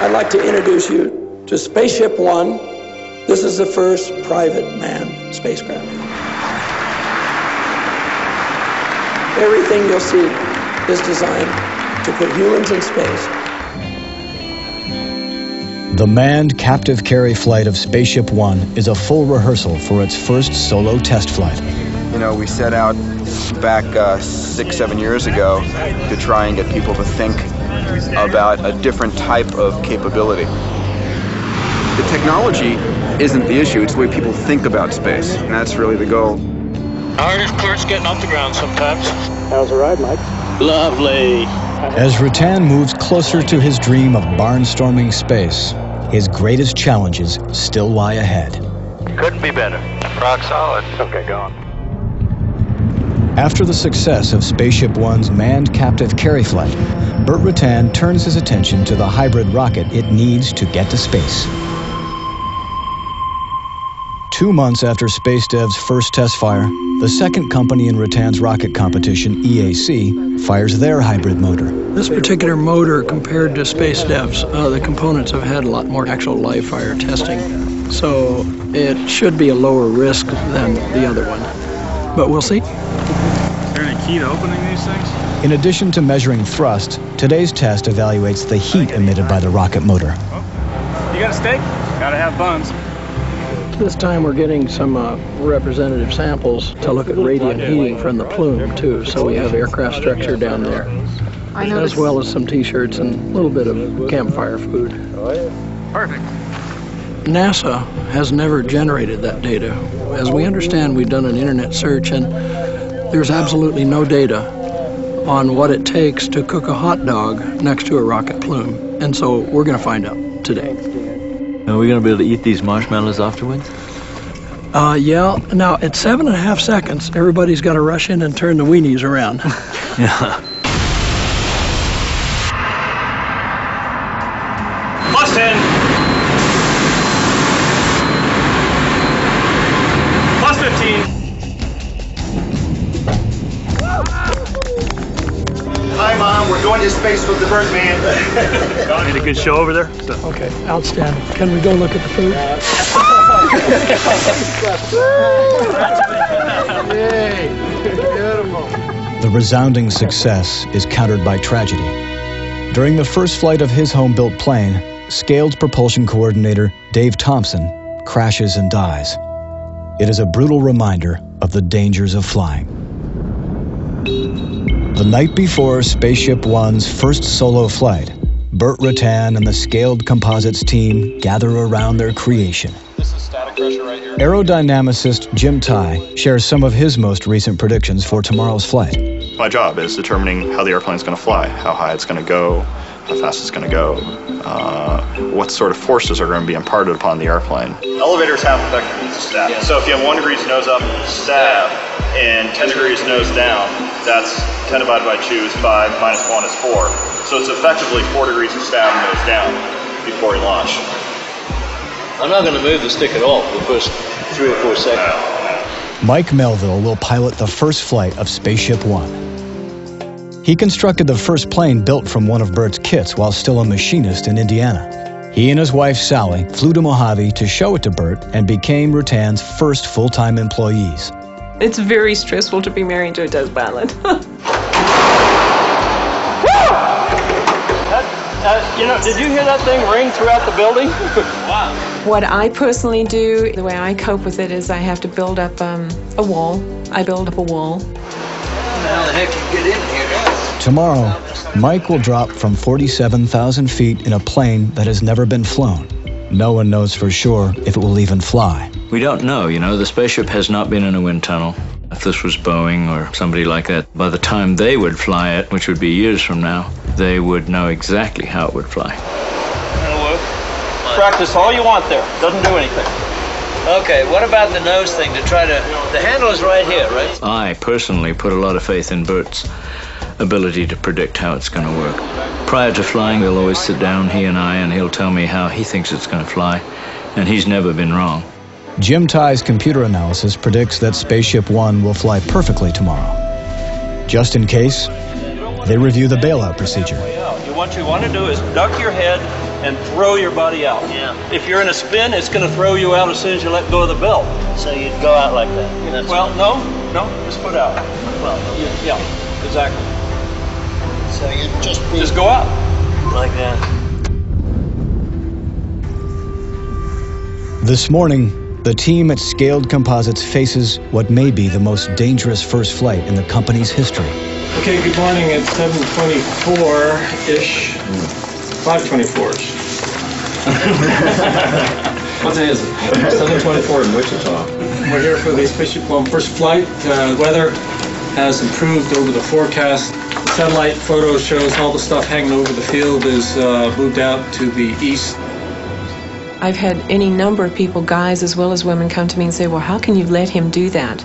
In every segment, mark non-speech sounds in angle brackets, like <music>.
I'd like to introduce you to Spaceship One. This is the first private manned spacecraft. Everything you'll see is designed to put humans in space. The manned captive carry flight of Spaceship One is a full rehearsal for its first solo test flight. You know, we set out back uh, six, seven years ago to try and get people to think about a different type of capability. The technology isn't the issue, it's the way people think about space, and that's really the goal. Hardest part's getting off the ground sometimes. How's the ride, Mike? Lovely. As Rutan moves closer to his dream of barnstorming space, his greatest challenges still lie ahead. Couldn't be better. Rock solid. Okay, go on. After the success of Spaceship One's manned captive carry flight, Burt Rutan turns his attention to the hybrid rocket it needs to get to space. Two months after SpaceDev's first test fire, the second company in Rutan's rocket competition, EAC, fires their hybrid motor. This particular motor, compared to SpaceDev's, uh, the components have had a lot more actual live fire testing. So it should be a lower risk than the other one. But we'll see. Is there any key to opening these things? In addition to measuring thrust, today's test evaluates the heat emitted by the rocket motor. You got a steak? Gotta have buns. This time we're getting some uh, representative samples to look at radiant heating from the plume too. So we have aircraft structure down there, I know as well as some T-shirts and a little bit of campfire food. Perfect. NASA has never generated that data. As we understand, we've done an internet search and there's absolutely no data on what it takes to cook a hot dog next to a rocket plume. And so we're going to find out today. Are we going to be able to eat these marshmallows afterwards? Uh, yeah, now at seven and a half seconds, everybody's got to rush in and turn the weenies around. <laughs> <laughs> Yeah. We're going to space with the Birdman. Made a good show over there. So. okay, outstanding. Can we go look at the food? <laughs> The resounding success is countered by tragedy. During the first flight of his home built plane, Scaled propulsion coordinator Dave Thompson crashes and dies. It is a brutal reminder of the dangers of flying. The night before Spaceship One's first solo flight, Burt Rutan and the Scaled Composites team gather around their creation. This is static pressure right here. Aerodynamicist Jim Tighe shares some of his most recent predictions for tomorrow's flight. My job is determining how the airplane's going to fly, how high it's going to go, how fast it's going to go, uh, what sort of forces are going to be imparted upon the airplane. Elevators have effective degrees of staff. So if you have one degrees nose up staff and 10 degrees nose down, that's 10 divided by 2 is 5, minus 1 is 4. So it's effectively 4 degrees of staff nose down before you launch. I'm not going to move the stick at all for the first three or four seconds. Mike Melvill will pilot the first flight of Spaceship One. He constructed the first plane built from one of Burt's kits while still a machinist in Indiana. He and his wife Sally flew to Mojave to show it to Bert and became Rutan's first full time employees. It's very stressful to be married to a test pilot. Uh, you know, did you hear that thing ring throughout the building? <laughs> wow. what I personally do, the way I cope with it is I have to build up um, a wall. I build up a wall. How the heck you get in here. Tomorrow, Mike will drop from 47,000 feet in a plane that has never been flown. No one knows for sure if it will even fly. We don't know, you know. The spaceship has not been in a wind tunnel. If this was Boeing or somebody like that, by the time they would fly it, which would be years from now, they would know exactly how it would fly. Practice all you want there. Doesn't do anything. Okay, what about the nose thing to try to. The handle is right here, right? I personally put a lot of faith in Burt's ability to predict how it's going to work. Prior to flying, we'll always sit down, he and I, and he'll tell me how he thinks it's going to fly, and he's never been wrong. Jim Tighe's computer analysis predicts that Spaceship One will fly perfectly tomorrow. Just in case, They review the bailout procedure. What you want to do is duck your head and throw your body out. Yeah. If you're in a spin, it's going to throw you out as soon as you let go of the belt. So you'd go out like that. That's well, no, no, just put out. Well, you, yeah, exactly. So you'd just be just go out like that. This morning, the team at Scaled Composites faces what may be the most dangerous first flight in the company's history. Okay, good morning. It's 7:24-ish, <laughs> 5:24-ish. what day is it? 7:24 in Wichita. We're here for the Spaceship One first flight. Uh, weather has improved over the forecast. The satellite photo shows all the stuff hanging over the field is uh, moved out to the east. I've had any number of people, guys as well as women, come to me and say, Well, how can you let him do that?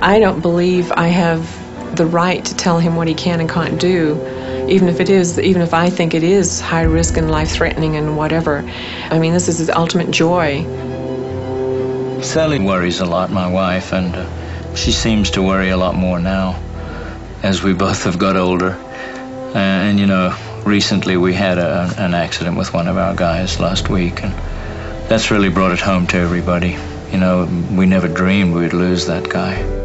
I don't believe I have the right to tell him what he can and can't do, even if it is, even if I think it is high risk and life threatening and whatever. I mean, this is his ultimate joy. Sally worries a lot, my wife, and uh, she seems to worry a lot more now as we <laughs> both have got older. Uh, and, you know, recently we had a, an accident with one of our guys last week, and that's really brought it home to everybody. You know, we never dreamed we'd lose that guy.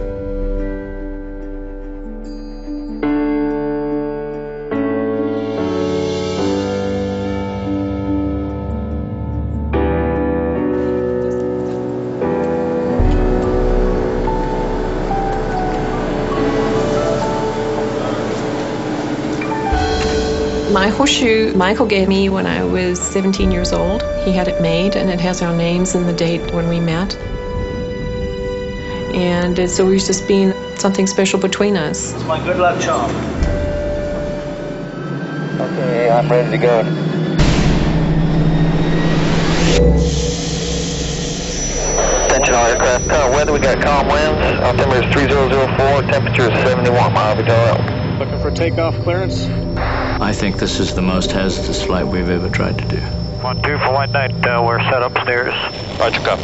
My horseshoe Michael gave me when I was 17 years old. He had it made, and it has our names and the date when we met. And it's always just been something special between us. It's my good luck charm. Okay, I'm ready to go. Attention all aircraft. Uh, weather, we got calm winds. Altimeter is 3004. Temperature is 71 miles per hour. Looking for takeoff clearance? I think this is the most hazardous flight we've ever tried to do. One two for White Knight. Uh, we're set upstairs. Roger, copy.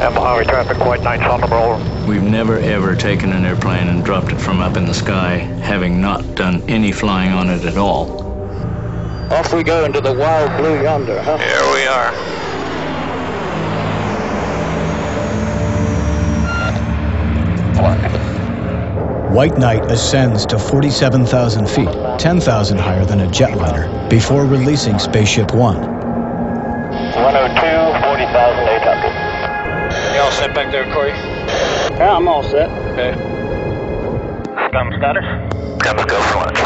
Ample highway traffic. White Knight's on the roll. We've never ever taken an airplane and dropped it from up in the sky, having not done any flying on it at all. Off we go into the wild blue yonder, huh? Here we are. White Knight ascends to 47,000 feet, 10,000 higher than a jetliner, before releasing Spaceship One. 102, 40,800. You all set back there, Corey? Yeah, I'm all set. Okay. Scum status? Scum's go for launch.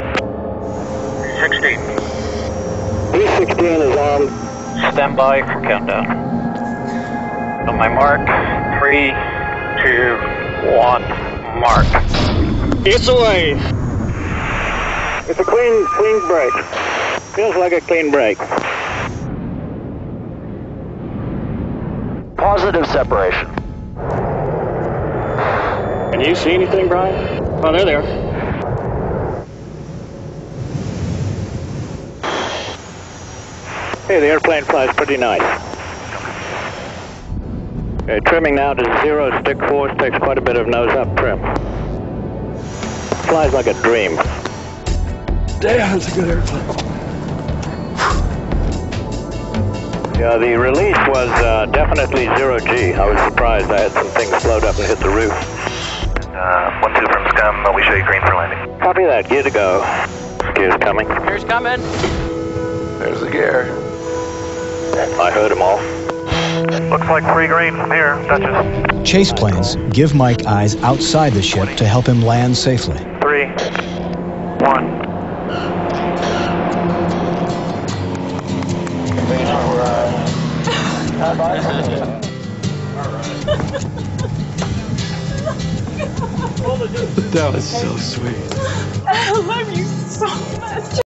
16. B-16 is on. Stand by for countdown. On my mark, three, two, one, mark. It's away. It's a clean, clean break. Feels like a clean break. Positive separation. Can you see anything, Brian? Oh, there they are. there. Hey, the airplane flies pretty nice. Okay, trimming now to zero stick force takes quite a bit of nose up trim. Flies like a dream. Damn, it's a good airplane. Yeah, the release was uh, definitely zero G. I was surprised. I had some things float up and hit the roof. Uh, one two from Scum. We show you green for landing. Copy that. Gear to go. Gear's coming. Here's coming. There's the gear. I heard them all. Looks like free green from here, Duchess. Chase planes give Mike eyes outside the ship to help him land safely. Three, one. That was so sweet. <laughs> I love you so much.